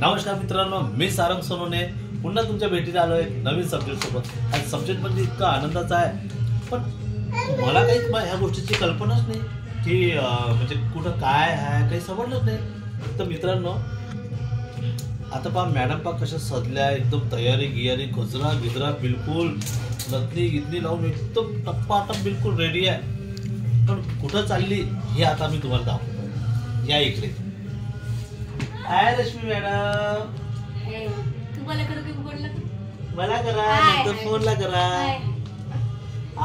नमस्कार मित्रांनो मी सारंग सोनोने. पुन्हा तुमच्या भेटीला आलो आहे नवीन सब्जेक्ट सोबत. आणि सब्जेक्ट म्हणजे इतका आनंदाचा आहे. पण मला काही ह्या गोष्टीची कल्पनाच नाही की म्हणजे कुठं काय आहे काही समजलंच नाही. तर मित्रांनो आता पहा मॅडम पा कशा सजल्या एकदम तयारी गियारी गजरा गिजरा बिलकुल नथनी गितनी लावून एकदम टप्पाटप बिलकुल रेडी आहे. पण कुठं चालली हे आता मी तुम्हाला दाखवतो. या इकडे. Hi Rashmi madam. तुम्हाला करू की बोललं मला करा. नंतर फोनला करा. हाय.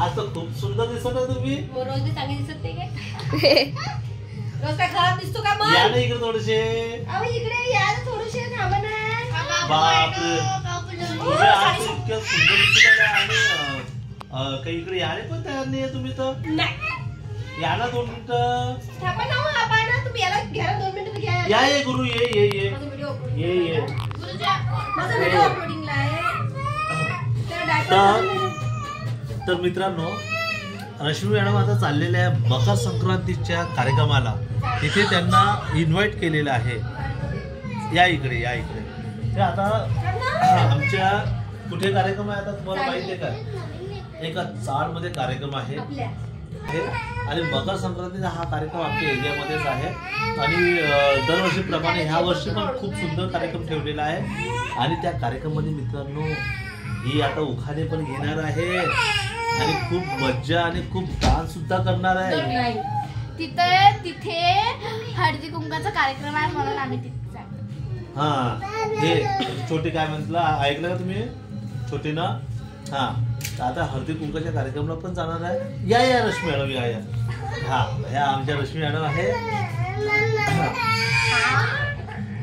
आज तर खूप सुंदर दिसत आहे तुम्ही. रोज चांगली दिसत नाही काय? रोज काय खराब दिसतो का मग? या ना इकडे थोडेसे. अहो इकडे या ना थोडेसे थांबा ना. बापरे. हो, तुम्ही आज इतक्या सुंदर दिसत आहे. आणि काही इकडे यायला पण तयार नाही तुम्ही तर. नाही. या ना दोन मिनिटं. थांबा ना मग आपण ना. तुम्ही याला घ्या दोन या ये गुरु ये ये ये. ये ये. तर तर मित्रांनो रश्मी मॅडम आता चाललेल्या मकर संक्रांतीच्या कार्यक्रमाला. तिथे त्यांना इन्व्हाइट केलेलं आहे. या इकडे या इकडे. ते आता आमच्या कुठे कार्यक्रम आहे आता तुम्हाला माहिती आहे का? एका चाळमध्ये कार्यक्रम आहे. आहे आणि मकर संक्रांतीचा हा कार्यक्रम आमच्या एरियामध्येच आहे. आणि दरवर्षीप्रमाणे ह्या वर्षी पण खूप सुंदर कार्यक्रम ठेवलेला आहे. आणि त्या कार्यक्रमामध्ये मित्रांनो ही आता उखाणे पण घेणार आहे. आणि खूप मज्जा आणि खूप डान्स सुद्धा करणार आहे. तिथे तिथे हळदी कुंकाचा कार्यक्रम आहे म्हणून आम्ही तिथे हा हे छोटे काय म्हटलं? ऐकलं का तुम्ही? छोटे ना? हा. आता हळदी कुंकाच्या कार्यक्रमाला पण जाणार आहे. या या रश्मी मॅडम या या. हा ह्या आमच्या रश्मी मॅडम आहे.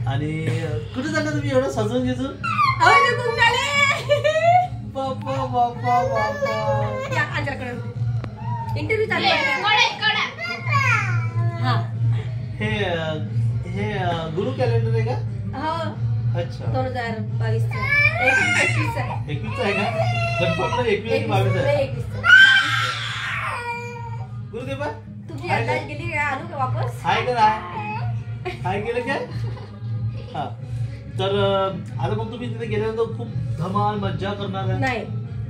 आणि कुठे चाललं तुम्ही एवढं सजवून घेतो हळदी कुंकाले बापा बापा बापा या आमच्याकडे. इंटरव्ह्यू चालू आहे. हा. हे हे गुरु कॅलेंडर आहे का? हो. अच्छा. दोन हजार बावीस एकवीस आहे एकवीस आहे का? कन्फर्म ना एकवीस आणि बावीस एकवीस आहे. एकवीस गुरुदेवा तुमची आहे अंदाज का? गेली का? आणू का वापस? हाय का नाही? हाय केलं काय? हा. तर अं, आता मग तुम्ही तिथे गेल्यानंतर खूप धमाल मज्जा करणार आहे. नाही.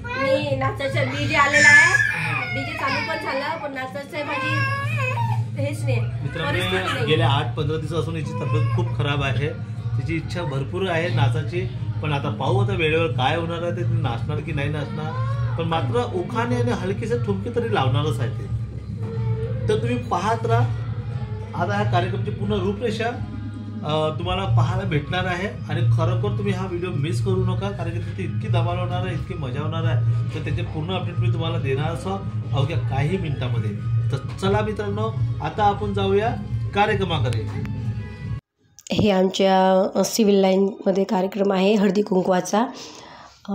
मी नाचायचं डीजे आलेला आहे. डीजे चालू पण झालं पण नाचायचं माझी हेच नाही. मित्रांनो परिस्थिती नाही. गेल्या आठ पंधरा दिवसापासून याची तब्येत खूप खराब आहे. तिची इच्छा भरपूर आहे नाचाची पण आता पाहू आता वेळेवर काय होणार आहे ते नाचणार की नाही नाचणार. पण मात्र उखाने आणि हलकीचे ठुमके तरी लावणारच आहे ते. तर तुम्ही पाहत राहा. आता ह्या कार्यक्रमची पूर्ण रूपरेषा तुम्हाला पाहायला भेटणार आहे. आणि खरोखर तुम्ही हा व्हिडिओ मिस करू नका कारण की तिथे इतकी धमाल होणार आहे इतकी मजा होणार आहे. तर त्याचे पूर्ण अपडेट मी तुम्हाला देणार असं अवघ्या काही मिनिटामध्ये. तर चला मित्रांनो आता आपण जाऊया कार्यक्रमाकडे. हे आमच्या सिव्हिल लाईनमध्ये कार्यक्रम आहे हळदी कुंकवाचा.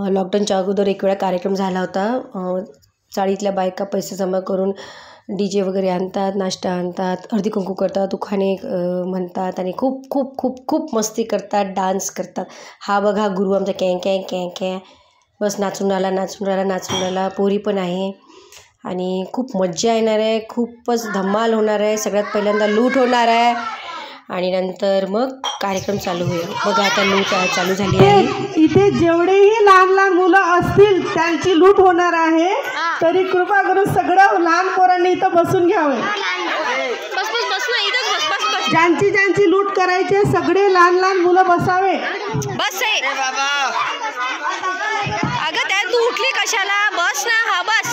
लॉकडाऊनच्या अगोदर एक वेळा कार्यक्रम झाला होता. चाळीतल्या बायका पैसे जमा करून डी जे वगैरे आणतात नाश्ता आणतात हळदी कुंकू करतात दुखाने म्हणतात आणि खूप खूप खूप खूप मस्ती करतात डान्स करतात. हा बघा गुरु आमचा कॅ कॅ कॅ कॅ. बस नाचून राहिला नाचून राहिला नाचून राहिला पोरी पण आहे. आणि खूप मज्जा येणार आहे खूपच धमाल होणार आहे सगळ्यात पहिल्यांदा लूट होणार आहे. आणि नंतर मग कार्यक्रम चालू होईल. बघा आता लूट चालू झाली आहे. इथे जेवढेही लहान लहान मुलं असतील त्यांची लूट होणार आहे. तरी कृपा करून सगळं लहान पोरांनी इथं बसून घ्यावे. बस बस बस ना इथंच बस बस बस. ज्यांची ज्यांची लूट करायची सगळे लहान लहान मुलं बसावे. बस आहे. अगं त्या तू उठली कशाला? बस ना हा बस.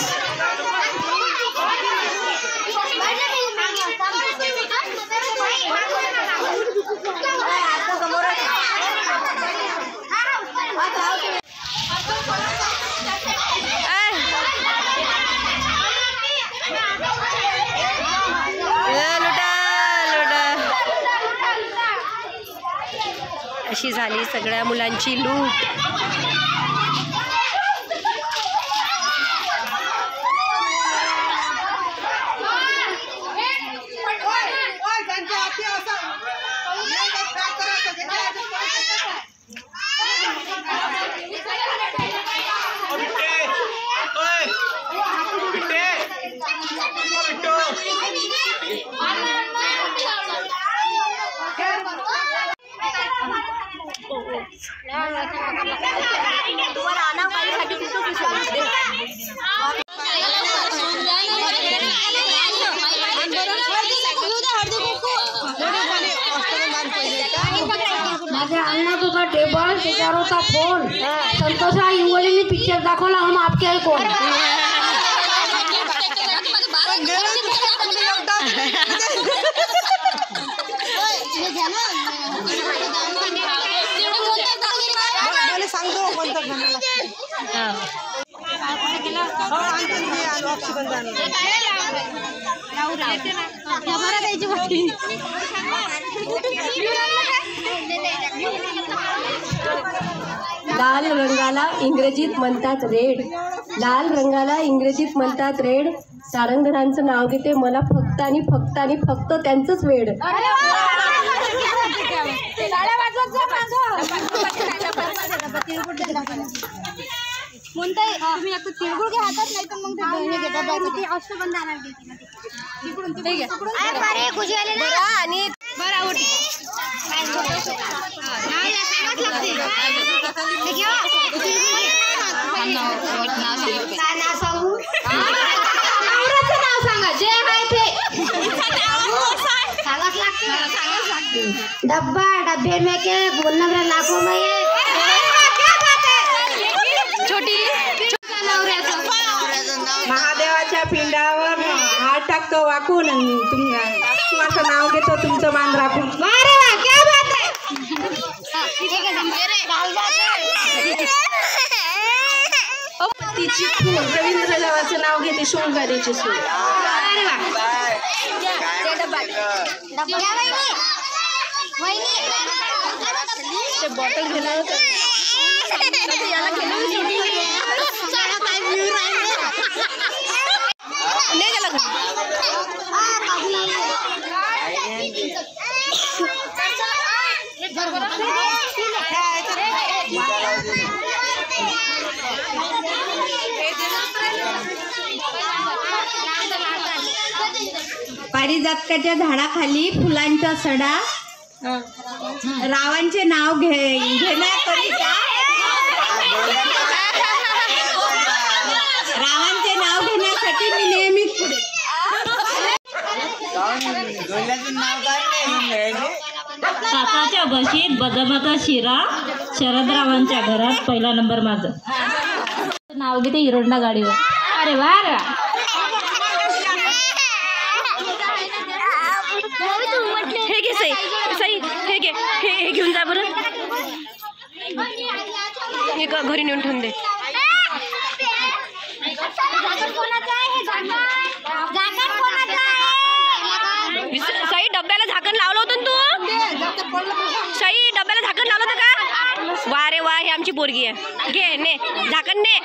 अशी झाली सगळ्या मुलांची लूट. तुम्हाला आणाव माझ्यासाठी तिथं विसरले. माझ्या अंगणात होता टेबल त्याच्यावर होता फोन संतोषा इंगोलीने पिक्चर दाखवला हम आपके है कोण लाल रंगाला इंग्रजीत म्हणतात रेड. लाल रंगाला इंग्रजीत म्हणतात रेड. सारंगधरांचं नाव घेते मला फक्त आणि फक्त आणि फक्त त्यांचंच वेड. तुम्ही एक तिळगुळ घ्या हातात नाही तर मग ते तिकडून आणि बरं आवडते नाव सांगा जे आहे ते सांगाच लागते डब्बा डब्बे में के मेरा लाखों में हात टाकतो वाकून आणि तुम माझं नाव घेतो तुमचं मान राखून अरे वाह क्या बात है तिची खून रवींद्र देवाचं नाव घेते शृंगारीची सून अरे वाह डब्बा वहिनी ते बॉटल घेणार होतं पारिजातकाच्या झाडाखाली फुलांचा सडा. रावांचे नाव घे घेण्याकरिता रावांचे नाव घेण्यासाठी मी नेहमीच पुढे. काकाच्या बशीत बदामाचा शिरा शरदरावांच्या घरात पहिला नंबर माझं. नाव घेते हिरोंडा गाडीवर. अरे वा अरे हे घे सई सई हे घे हे हे घेऊन जा बरं. हे घरी नेऊन ठेवून दे. साई डब्याला झाकण लावलं होतं तू? साई डब्याला झाकण लावलं होतं का? वा रे वा हे आमची पोरगी आहे. घे ने झाकण ने.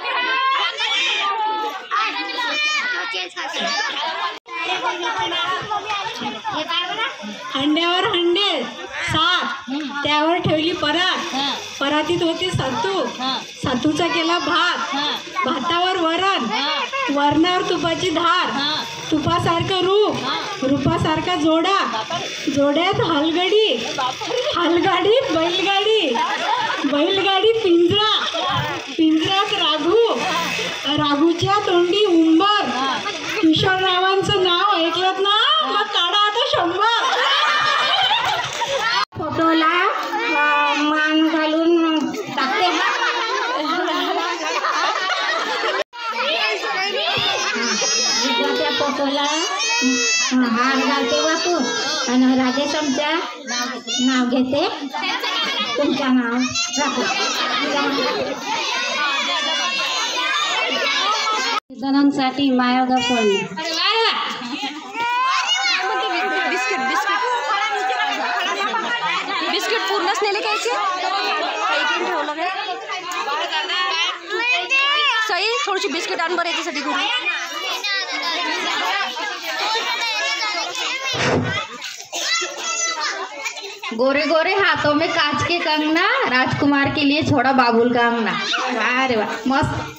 हंड्यावर हंडे. त्यावर ठेवली परात. परातीत होती सातू. सातूचा केला भात. भातावर वरण. वरणावर तुपाची धार. तुपासारखं रूप. रूपासारखा जोडा. जोड्यात हलगडी. हलगाडीत बैलगाडी. बैलगाडीत पिंजरा. पिंजऱ्यात राघू. राघूच्या तोंडी उंबर किशोररावांचं नाव ऐकलं ना मग काढा आता शंभर फोटोला अं, मान घालून टाकते त्या फोटोला अं, हार घालते वाकून तुमच्या नाव घेते. तुमचं नाव राखू. जणांसाठी बिस्किट पूर्णच नेले घ्यायचे ठेवलं काय सई थोडीशी बिस्किट आण बरं याच्यासाठी घरी गोरे गोरे हाथों में कांच के कंगना राजकुमार के लिए छोड़ा बाबुल का अंगना। अरे वाह मस्त।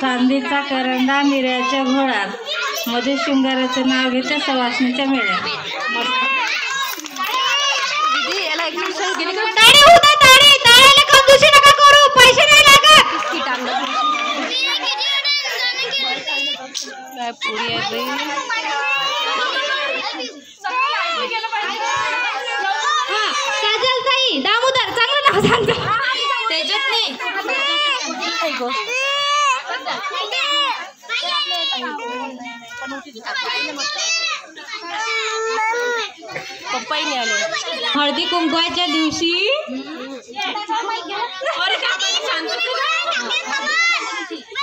चांदीचा करंडा मिऱ्याच्या घोळात मध्ये शृंगाराचं नाव घेते सवासणीच्या मेळ्यात काजल ताई दामोदर चांगलं नाव सांगतो त्याच्यात हळदी कुंकवाच्या दिवशी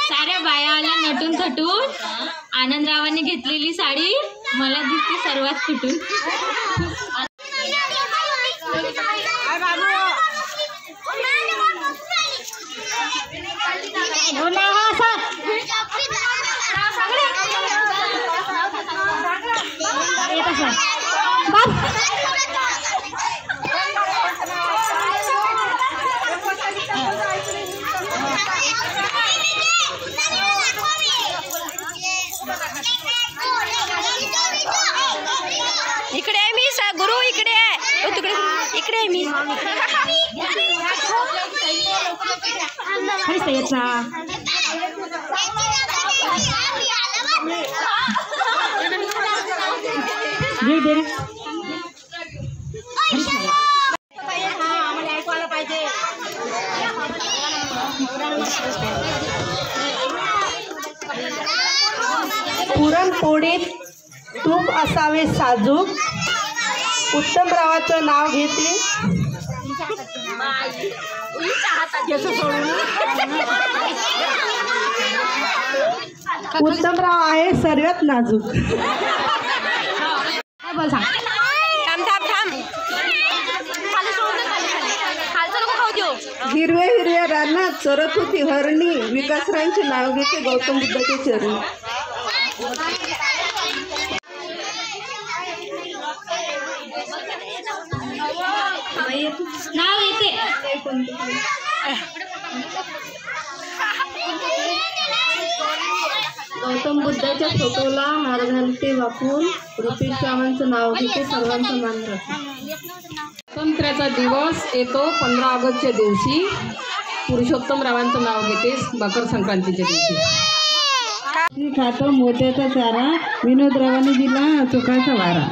साऱ्या बाया आल्या नटून थटून आनंदरावांनी घेतलेली साडी मला दिसते सर्वात फुटून इकडे आहे मी सा- गुरु इकडे आहे ओ, तिकडे इकडे आहे मी पुरणपोळीत तूप असावे साजूक. उत्तमरावाचं नाव घेते उत्तमराव आहे सर्वात नाजूक. थांब थांब थांब. हिरव्या हिरव्या रानात चरत होती हरणी. विकासरांचे नाव घेते गौतम बुद्धाचे चरणी नाव येते गौतम बुद्धाच्या फोटोला हार घालते वापरून रुपेश रावांचं नाव घेते सर्वांचं मान राखते. स्वातंत्र्याचा दिवस येतो पंधरा ऑगस्टच्या दिवशी. पुरुषोत्तम रावांचं नाव घेते मकर संक्रांतीच्या दिवशी. खातो मोत्याचा चारा विनोदरावांनी दिला चोखाचा वारा.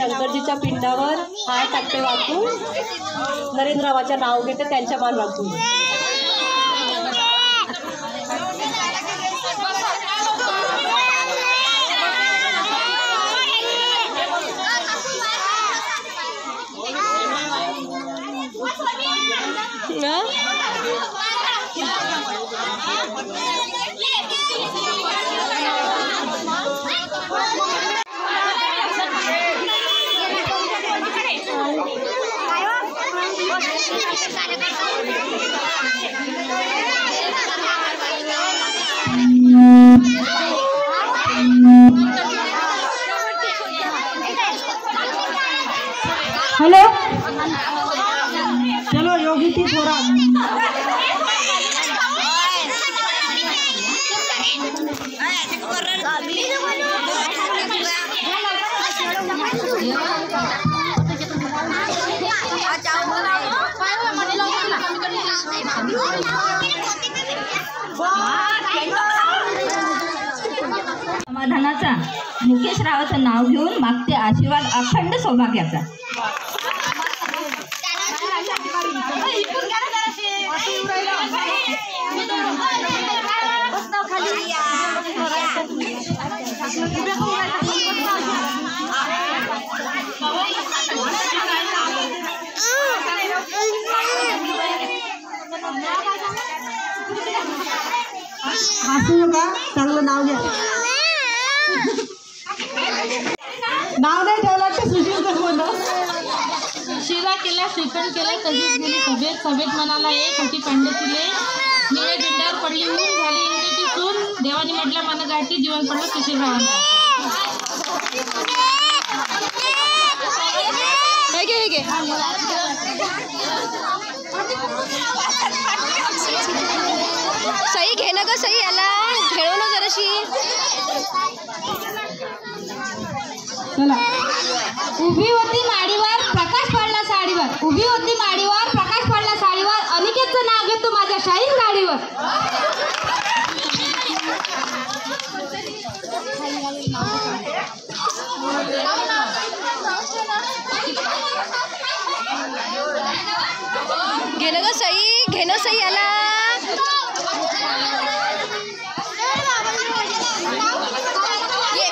शंकरजीच्या पिंडावर हात टाकते वाकून. नरेंद्ररावाच्या नाव घेते त्यांच्या मान वाकून चलो योगी थी थोड़ा समाधानाचा मुकेश रावाचं नाव घेऊन मागते आशीर्वाद अखंड सौभाग्याचा. हसू नका चांगलं नाव घ्या. नाव नाही ठेवला तर सुशील तर बोल शिरा केला श्रीखंड केला कधीच गेली सभेत सभेत मनाला एक होती पांडुतीले निळे झेंड्यावर पडली ऊन झाली इंद्राची सून. देवानी म्हटलं मन गाठी जीवन पडलं सुशील रावांना हे घे हे घे सई घे ना ग सई याला खेळव ना जराशी उभी होती माडीवर प्रकाश पडला साडीवर. उभी होती माडीवर प्रकाश पडला साडीवर. अनिकेतचं नाव घेतो माझ्या शाहीन गाडीवर. घे ना ग सई घे ना सई याला ये.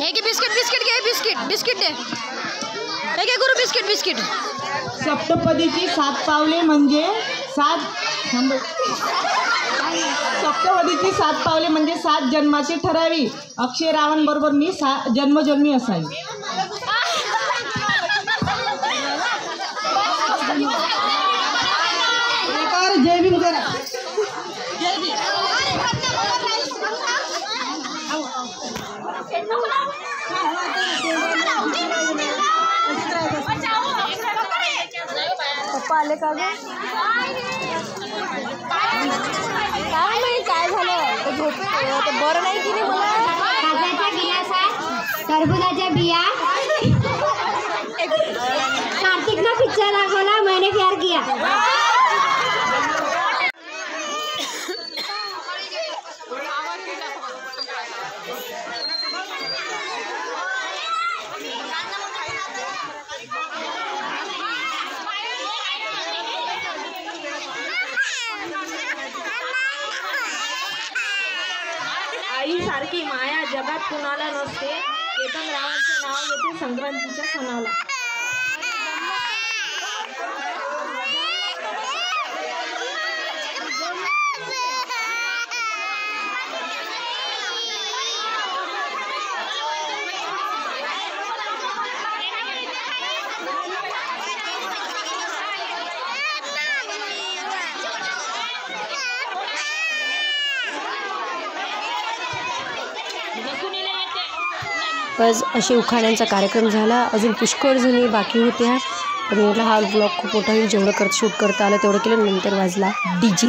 हे घे बिस्किट बिस्किट घे बिस्किट बिस्किट दे. हे घे गुरु बिस्किट बिस्किट. सप्तपदीची सात पावले म्हणजे सात सप्तपदीची सात पावले म्हणजे सात जन्माची ठरावी. अक्षय रावण बरोबर मी सा जन्मजन्मी असावी. आले का ग? काय माहीत काय झालं? ते झोपे ते बरं नाही की नाही मला? टरबुजाच्या बिया. कार्तिक ना पिक्चर दाखवला मैंने प्यार किया. संक्रांतीच्या सणाला बस असे उखाण्यांचा कार्यक्रम झाला. अजून पुष्कळ जुनी बाकी होत्या. पण म्हटलं हा ब्लॉग खूप मोठा होईल. जेवढं करत शूट करता आलं तेवढं केलं. नंतर वाजला डी जे